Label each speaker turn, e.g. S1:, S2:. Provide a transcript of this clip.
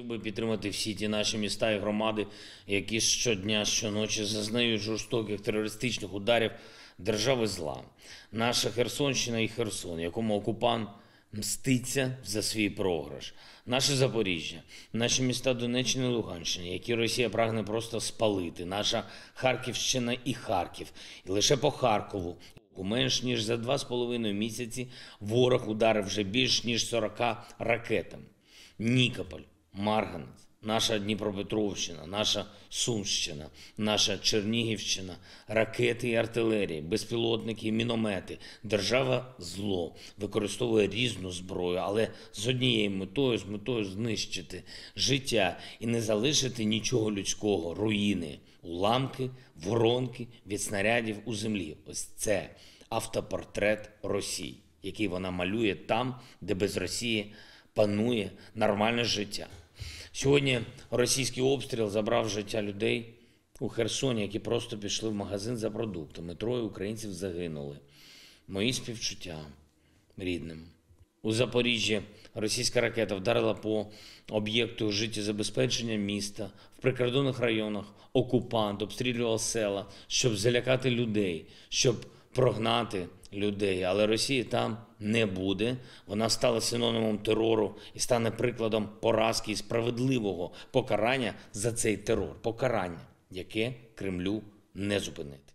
S1: Хотів би підтримати всі ті наші міста і громади, які щодня, щоночі зазнають жорстоких терористичних ударів держави зла. Наша Херсонщина і Херсон, якому окупант мститься за свій програш. Наше Запоріжжя, наші міста Донеччини і Луганщини, які Росія прагне просто спалити. Наша Харківщина і Харків. І лише по Харкову менш ніж за два з половиною місяці ворог ударив вже більш ніж 40 ракетами. Нікополь, Марганець, наша Дніпропетровщина, наша Сумщина, наша Чернігівщина, ракети і артилерії, безпілотники і міномети. Держава зло використовує різну зброю, але з однією метою, з метою знищити життя і не залишити нічого людського, руїни, уламки, воронки від снарядів у землі. Ось це автопортрет Росії, який вона малює там, де без Росії панує нормальне життя. Сьогодні російський обстріл забрав життя людей у Херсоні, які просто пішли в магазин за продуктами. Троє українців загинули. Мої співчуття рідним. У Запоріжжі російська ракета вдарила по об'єкту життєзабезпечення міста. В прикордонних районах окупант обстрілював села, щоб залякати людей, щоб прогнати людей. Але Росії там не буде. Вона стала синонімом терору і стане прикладом поразки і справедливого покарання за цей терор. Покарання, яке Кремлю не зупинити.